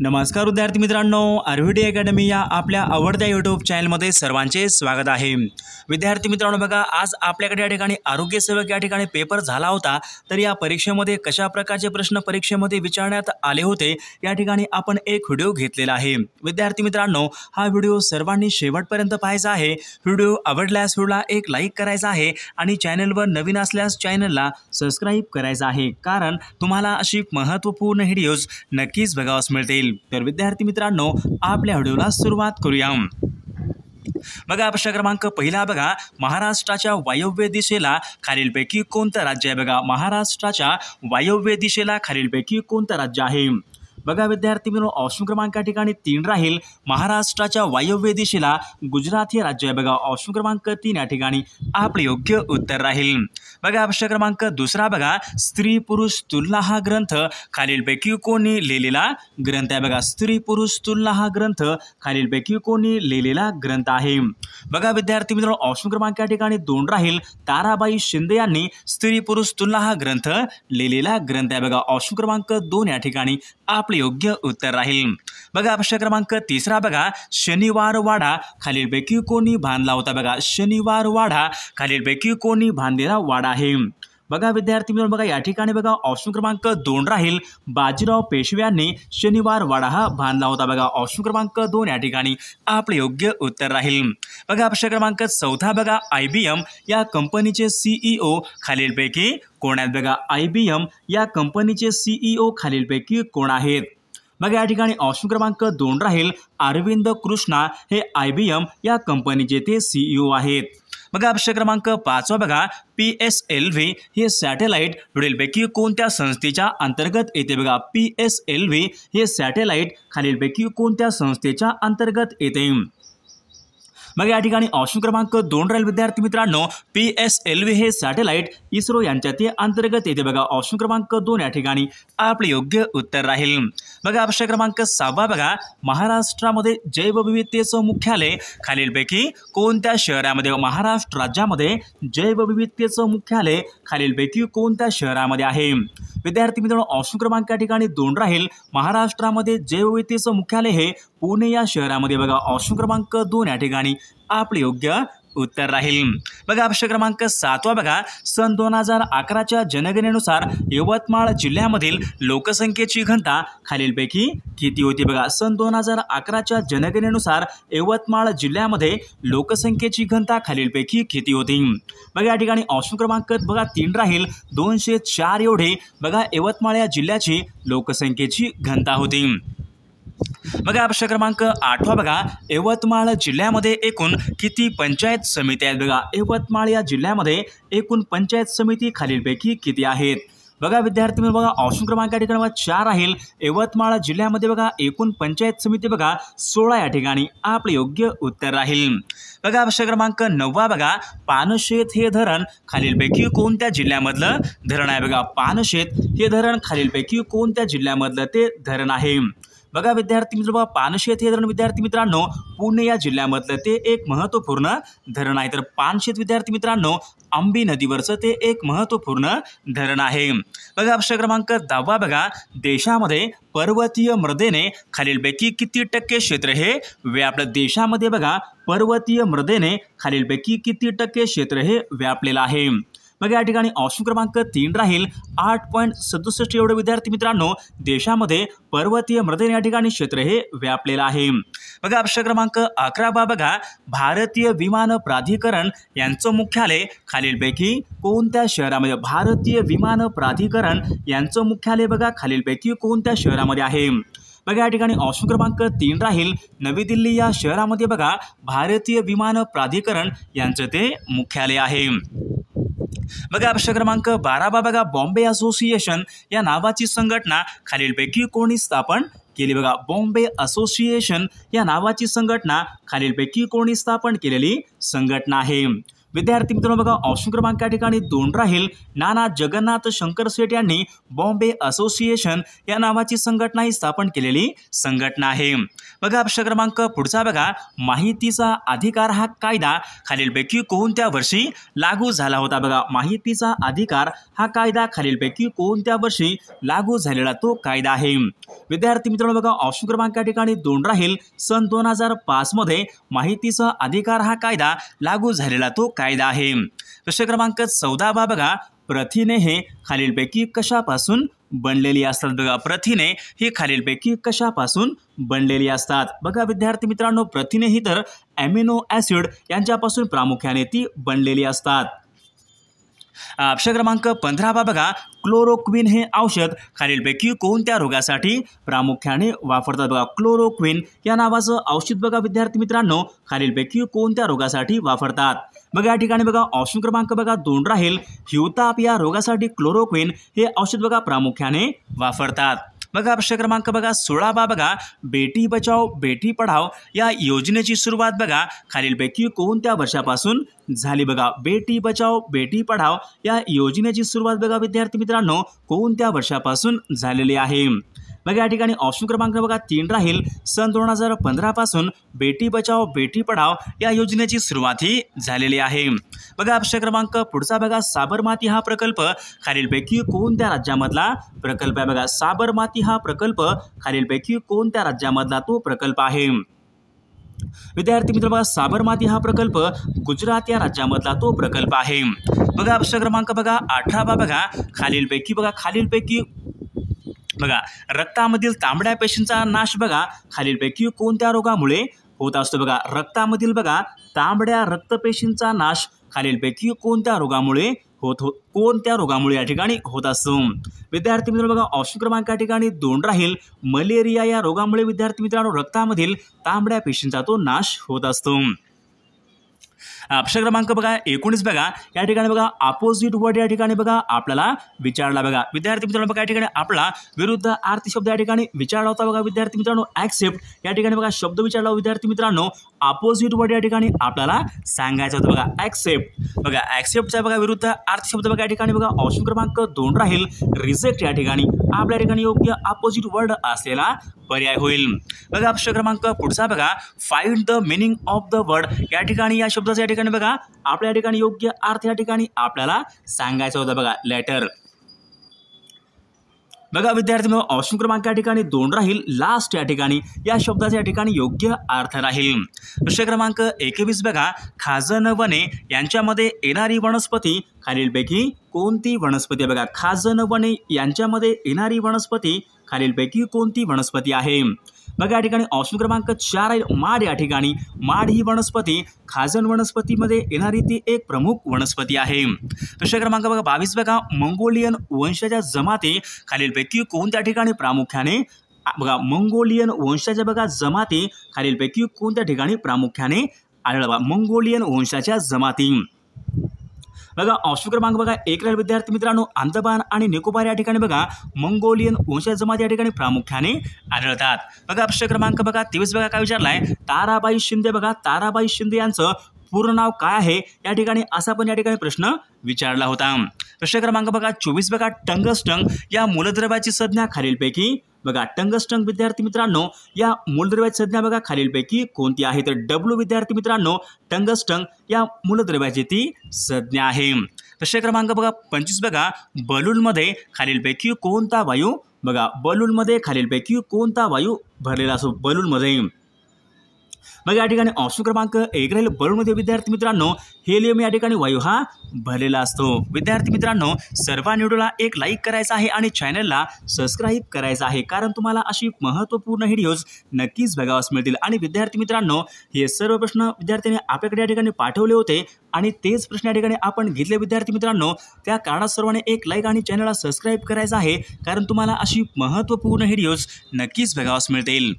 नमस्कार विद्यार्थी मित्रांनो आरव्हीडी अकॅडमी या आपल्या आवडत्या यूट्यूब चॅनलमध्ये सर्वांचे स्वागत आहे. विद्यार्थी मित्रांनो बघा आज आपल्याकडे या ठिकाणी आरोग्यसेवक या ठिकाणी पेपर झाला होता. तर या परीक्षेमध्ये कशा प्रकारचे प्रश्न परीक्षेमध्ये विचारण्यात आले होते या ठिकाणी आपण एक व्हिडिओ घेतलेला आहे. विद्यार्थी मित्रांनो हा व्हिडिओ सर्वांनी शेवटपर्यंत पाहायचा आहे. व्हिडिओ आवडल्यास व्हिडिओला एक लाईक करायचा आहे आणि चॅनलवर नवीन असल्यास चॅनलला सबस्क्राईब करायचा आहे. कारण तुम्हाला अशी महत्त्वपूर्ण व्हिडिओज नक्कीच बघावास मिळतील. तर विद्यार्थी मित्रांनो आपल्या व्हिडिओला सुरुवात करूया. बघा प्रश्न क्रमांक पहिला बघा. महाराष्ट्राच्या वायव्य दिशेला खालीलपैकी कोणतं राज्य आहे? बघा महाराष्ट्राच्या वायव्य दिशेला खालीलपैकी कोणतं राज्य आहे? बघा विद्यार्थी मित्रांनो ऑप्शन क्रमांक या ठिकाणी तीन राहील. महाराष्ट्राच्या वायव्य दिशेला गुजरात हे राज्य आहे. बघा ऑप्शन क्रमांक तीन या ठिकाणी आपले योग्य उत्तर राहील. बघा प्रश्न क्रमांक दुसरा बघा. स्त्री पुरुष तुलना हा ग्रंथ खालीलपैकी कोणी लिहिलेला ग्रंथ आहे. बघा स्त्री पुरुष तुलना हा ग्रंथ खालीलपैकी कोणी लिहिलेला ग्रंथ आहे. बघा विद्यार्थी मित्रांनो ऑप्शन क्रमांक या ठिकाणी दोन राहील. ताराबाई शिंदे यांनी स्त्री पुरुष तुलना हा ग्रंथ लिहिलेला ग्रंथ आहे. बघा ऑप्शन क्रमांक दोन या ठिकाणी आप आपलं योग्य उत्तर राहील. बघा प्रश्न क्रमांक तिसरा बघा. शनिवार वाडा खालीलपैकी कोणी बांधला होता बघा. शनिवार वाडा खालीलपैकी कोणी बांधलेला वाडा आहे. बघा विद्यार्थी मित्रांनो बघा या ठिकाणी बघा ऑप्शन क्रमांक दोन राहील. बाजीराव पेशव्यांनी शनिवार वाडा हा बांधला होता. बघा ऑप्शन क्रमांक दोन या ठिकाणी आपले योग्य उत्तर राहील. बघा प्रश्न क्रमांक चौथा बघा आय बी एम या कंपनीचे सीईओ खालीलपैकी कोण आहेत? बघा आय बी एम या कंपनीचे सीईओ खालीलपैकी कोण आहेत? बघा या ठिकाणी ऑप्शन क्रमांक दोन राहील. अरविंद कृष्णा हे आय बी एम या कंपनीचे ते सीईओ आहेत. बघा प्रश्न क्रमांक पाचवा बघा पी एस एल व्ही हे सॅटेलाईट पुढीलपैकी कोणत्या संस्थेच्या अंतर्गत येते बघा? पी एस एल व्ही हे सॅटेलाईट खालीलपैकी कोणत्या संस्थेच्या अंतर्गत येते? मग या ठिकाणी ऑप्शन क्रमांक दोन राहील विद्यार्थी मित्रांनो. पी एस एल व्ही हे सॅटेलाईट इस्रो यांच्या ते अंतर्गत येते बघा. ऑप्शन क्रमांक दोन या ठिकाणी आपले योग्य उत्तर राहील. बघा प्रश्न क्रमांक सहावा बघा. महाराष्ट्रामध्ये जैवविविधतेचं मुख्यालय खालीलपैकी कोणत्या शहरामध्ये? महाराष्ट्र राज्यामध्ये जैवविविधतेचं मुख्यालय खालीलपैकी कोणत्या शहरामध्ये आहे? विद्यार्थी मित्रांनो ऑप्शन क्रमांक या ठिकाणी दोन राहील. महाराष्ट्रामध्ये जैवविविधतेचं मुख्यालय हे पुणे या शहरामध्ये बघा. ऑप्शन क्रमांक दोन या ठिकाणी आपले योग्य उत्तर राहील. बघा प्रश्न क्रमांक सातवा बघा. सन दोन हजार अकराच्या जनगणनेनुसार यवतमाळ जिल्ह्यामधील लोकसंख्येची घनता खालीलपैकी किती होती बघा? सन दोन हजार अकराच्या जनगणनेनुसार यवतमाळ जिल्ह्यामध्ये लोकसंख्येची घनता खालीलपैकी किती होती? बघा या ठिकाणी ऑप्शन क्रमांक बघा तीन राहील. दोनशे चार एवढे बघा यवतमाळ या जिल्ह्याची लोकसंख्येची घनता होती. बघा प्रश्न क्रमांक आठवा बघा. यवतमाळ जिल्ह्यामध्ये एकूण किती पंचायत समिती आहेत बघा? यवतमाळ या जिल्ह्यामध्ये एकूण पंचायत समिती खालीलपैकी किती आहेत? बघा विद्यार्थी मी बघा ऑप्शन क्रमांक या ठिकाणी चार राहील. यवतमाळ जिल्ह्यामध्ये बघा एकूण पंचायत समिती बघा सोळा या ठिकाणी आपले योग्य उत्तर राहील. बघा प्रश्न क्रमांक नववा बघा. पानशेत हे धरण खालीलपैकी कोणत्या जिल्ह्यामधलं धरण आहे? बघा पानशेत हे धरण खालीलपैकी कोणत्या जिल्ह्यामधलं ते धरण आहे? बघा विद्यार्थी मित्र बाबा पानशेत हे धरण विद्यार्थी मित्रांनो पुणे या जिल्ह्यामधलं ते एक महत्त्वपूर्ण धरण आहे. तर पानशेत विद्यार्थी मित्रांनो आंबी नदीवरचं ते एक महत्त्वपूर्ण धरण आहे. बघा प्रश्न क्रमांक दहावा बघा. देशामध्ये पर्वतीय मृदेने खालीलपैकी किती टक्के क्षेत्र हे व्यापलं? देशामध्ये बघा पर्वतीय मृदेने खालीलपैकी किती टक्के क्षेत्र हे व्यापलेलं आहे? मग या ठिकाणी ऑप्शन क्रमांक तीन राहील. आठ पॉईंट सदुसष्ट एवढे विद्यार्थी मित्रांनो देशामध्ये पर्वतीय मृदेन या ठिकाणी क्षेत्र हे व्यापलेलं आहे. बघा ऑप्शन क्रमांक अकरा बा बघा. भारतीय विमान प्राधिकरण यांचं मुख्यालय खालीलपैकी कोणत्या शहरामध्ये? भारतीय विमान प्राधिकरण यांचं मुख्यालय बघा खालीलपैकी कोणत्या शहरामध्ये आहे? बघा या ठिकाणी ऑप्शन क्रमांक तीन राहील. नवी दिल्ली या शहरामध्ये बघा भारतीय विमान प्राधिकरण यांचं ते मुख्यालय आहे. बघा प्रश्न क्रमांक बारावा बघा बॉम्बे असोसिएशन या नावाची संघटना खालीलपैकी कोणी स्थापन केली? बघा बॉम्बे असोसिएशन या नावाची संघटना खालीलपैकी कोणी स्थापन केलेली संघटना आहे. विद्यार्थी मित्रांनो बघा ऑप्शन क्रमांक या ठिकाणी दोन राहील. नाना जगन्नाथ शंकर सेठ यांनी बॉम्बे असोसिएशन या नावाची संघटना ही स्थापन केलेली संघटना आहे. बघा ऑप्शन क्रमांक पुढचा बघा. माहितीचा अधिकार हा कायदा खालीलपैकी कोणत्या वर्षी लागू झाला होता? बघा माहितीचा अधिकार हा कायदा खालीलपैकी कोणत्या वर्षी लागू झालेला तो कायदा आहे? विद्यार्थी मित्रांनो बघा ऑप्शन क्रमांक या ठिकाणी दोन राहील. सन दोन हजार पाचमध्ये माहितीचा अधिकार हा कायदा लागू झालेला तो कायदा आहे. प्रश्न क्रमांक चौदा बा बघा प्रथिने हे खालीलपैकी कशापासून बनलेली असतात? बघा प्रथिने ही खालीलपैकी कशापासून बनलेली असतात? बघा विद्यार्थी मित्रांनो प्रथिने ही तर ॲमिनो ॲसिड यांच्यापासून प्रामुख्याने ती बनलेली असतात. ऑप्शन क्रमांक पंधरावा बघा. क्लोरोक्विन हे औषध खालीलपैकी कोणत्या रोगासाठी प्रामुख्याने वापरतात बघा. क्लोरोक्विन या नावाचं औषध बघा विद्यार्थी मित्रांनो खालीलपैकी कोणत्या रोगासाठी वापरतात? बघा या ठिकाणी बघा ऑप्शन क्रमांक बघा दोन राहील. हिवताप या रोगासाठी क्लोरोक्विन हे औषध बघा प्रामुख्याने वापरतात. बघा प्रश्न क्रमांक बघा सोळावा बघा बेटी बचाव बेटी पढाव या योजनेची सुरुवात बघा. खालीलपैकी कोणत्या वर्षापासून झाली बघा? बेटी बचाव बेटी पढाव या योजनेची सुरुवात बघा विद्यार्थी मित्रांनो. कोणत्या वर्षापासून झालेली आहे? मग या ठिकाणी ऑप्शन क्रमांक बघा तीन राहील. सन दोन हजार पंधरापासून बेटी बचाव बेटी पढाव या योजनेची सुरुवात ही झालेली आहे. बघा ऑप्शन क्रमांक पुढचा बघा साबरमाती हा प्रकल्प खालीलपैकी कोणत्या राज्यामधला प्रकल्प आहे? बघा साबरमाती हा प्रकल्प खालीलपैकी कोणत्या राज्यामधला तो प्रकल्प आहे? विद्यार्थी मित्र बघा साबरमाती हा प्रकल्प गुजरात या राज्यामधला तो प्रकल्प आहे. बघा ऑप्शन क्रमांक बघा अठरावा बघा खालीलपैकी बघा खालीलपैकी बघा रक्तामधील तांबड्या पेशींचा नाश बघा खालीलपैकी कोणत्या रोगामुळे होत असतो बघा. रक्तामधील बघा तांबड्या रक्तपेशींचा नाश खालीलपैकी कोणत्या रोगामुळे होत हो कोणत्या रोगामुळे या ठिकाणी होत असतो? विद्यार्थी मित्रांनो बघा ऑप्शन क्रमांक या ठिकाणी दोन राहील. मलेरिया या रोगामुळे विद्यार्थी मित्रांनो रक्तामधील तांबड्या पेशींचा तो नाश होत असतो. अक्षर क्रमांक बघा एकोणीस बघा. या ठिकाणी बघा अपोजिट वर्ड या ठिकाणी बघा आपल्याला विचारला बघा. विद्यार्थी मित्रांनो बघा या ठिकाणी आपला विरुद्ध आर्थिक शब्द या ठिकाणी विचारला होता बघा विद्यार्थी मित्रांनो. ॲक्सेप्ट या ठिकाणी बघा शब्द विचारला विद्यार्थी मित्रांनो. अपोजिट वर्ड या ठिकाणी आपल्याला सांगायचं होतं बघा. ॲक्सेप्ट बघा ॲक्सेप्टचा बघा विरुद्ध अर्थ शब्द बघा या ठिकाणी बघा ऑप्शन क्रमांक दोन राहील. रिजेक्ट या ठिकाणी. आपल्या ठिकाणी योग्य अपोजिट वर्ड असलेला पर्याय होईल. बघा ऑप्शन क्रमांक पुढचा बघा. Find the meaning of the word या ठिकाणी या शब्दाचा ठिकाणी बघा आपल्या ठिकाणी योग्य अर्थ या ठिकाणी आपल्याला सांगायचं होतं बघा लेटर बघा विद्यार्थी मित्रांनो, ऑप्शन क्रमांक या ठिकाणी दोन राहील लास्ट या ठिकाणी या शब्दाचा या ठिकाणी योग्य अर्थ राहील. प्रश्न क्रमांक एकवीस बघा खाजन वने यांच्यामध्ये येणारी वनस्पती खालीलपैकी कोणती वनस्पती आहे बघा? खाजन वने यांच्यामध्ये येणारी वनस्पती खालीलपैकी कोणती वनस्पती आहे? बघा या ठिकाणी ऑप्शन क्रमांक चार आहे माड या ठिकाणी. माड ही वनस्पती खाजन वनस्पतीमध्ये येणारी ती एक प्रमुख वनस्पती आहे. प्रश्न क्रमांक बघा बावीस बघा. मंगोलियन वंशाच्या जमाती खालीलपैकी कोणत्या ठिकाणी प्रामुख्याने? बघा मंगोलियन वंशाच्या बघा जमाती खालीलपैकी कोणत्या ठिकाणी प्रामुख्याने आढळवा मंगोलियन वंशाच्या जमाती. बघा ऑप्शन क्रमांक बघा एक राहील विद्यार्थी मित्रांनो. अंदमान आणि निकोबार या ठिकाणी बघा मंगोलियन वंशज जमात या ठिकाणी प्रामुख्याने आढळतात. बघा ऑप्शन क्रमांक बघा तेवीस बघा काय विचारलाय? ताराबाई शिंदे बघा ताराबाई शिंदे यांचं पूर्ण नाव काय आहे? या ठिकाणी असा पण या ठिकाणी प्रश्न विचारला होता. प्रश्न क्रमांक बघा चोवीस बघा टंगस्टंग या मूलद्रव्याची संज्ञा खालीलपैकी बघा टंगस्टंग विद्यार्थी मित्रांनो या मूलद्रव्याची संज्ञा बघा खालीलपैकी. कोणती आहे तर डब्ल्यू विद्यार्थी मित्रांनो टंगस्टंग या मूलद्रव्याची ती संज्ञा आहे. प्रश्न क्रमांक बघा पंचवीस बघा. बलूनमध्ये खालीलपैकी कोणता वायू? बघा बलूनमध्ये खालीलपैकी कोणता वायू भरलेला असो? बलूनमध्ये. मग या ठिकाणी ऑप्शन क्रमांक एक राहील बलूनमध्ये विद्यार्थी मित्रांनो हेलियम या ठिकाणी वायू हा भरलेला असतो. विद्यार्थी मित्रांनो सर्व व्हिडिओला एक लाईक करायचा आहे आणि चॅनलला सबस्क्राईब करायचं आहे. कारण तुम्हाला अशी महत्त्वपूर्ण व्हिडिओज नक्कीच बघावास मिळतील. आणि विद्यार्थी मित्रांनो हे सर्व प्रश्न विद्यार्थ्यांनी आपल्याकडे या ठिकाणी पाठवले होते आणि तेच प्रश्न या ठिकाणी आपण घेतले. विद्यार्थी मित्रांनो त्या कारणात सर्वांनी एक लाईक आणि चॅनलला सबस्क्राईब करायचं आहे. कारण तुम्हाला अशी महत्त्वपूर्ण व्हिडिओज नक्कीच बघावास मिळतील.